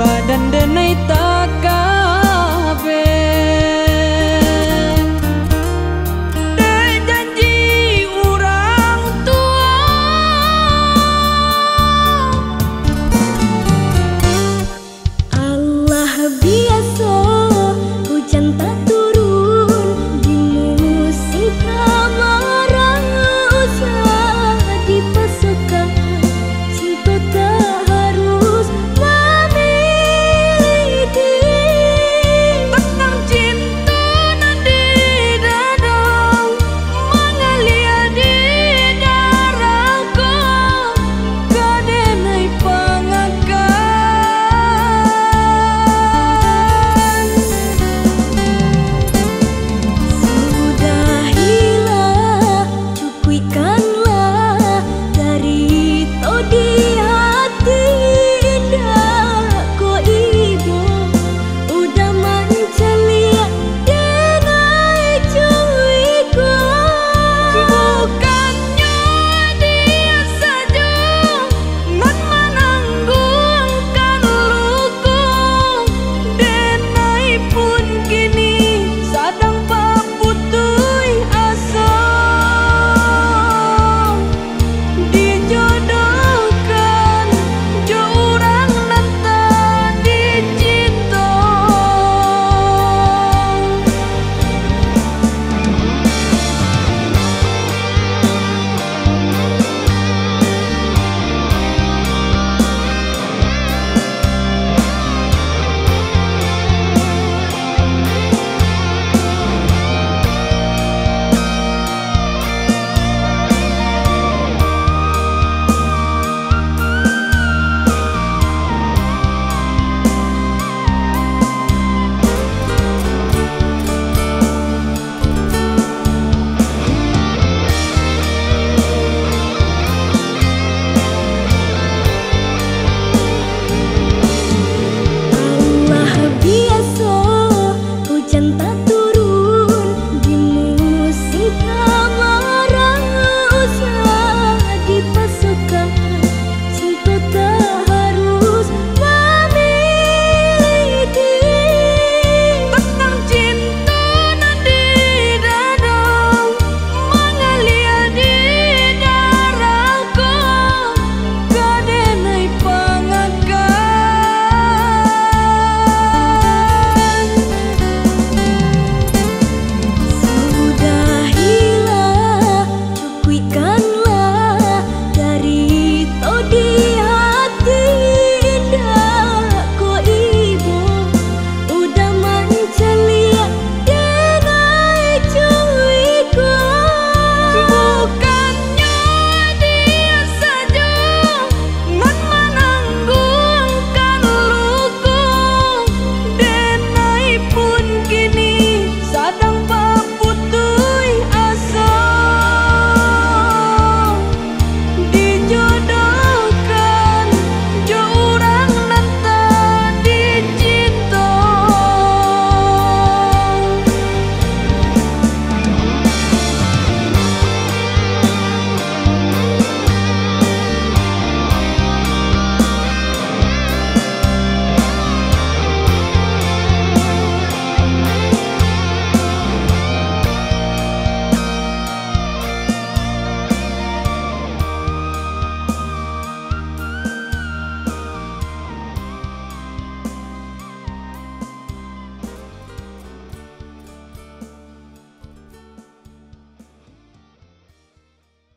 But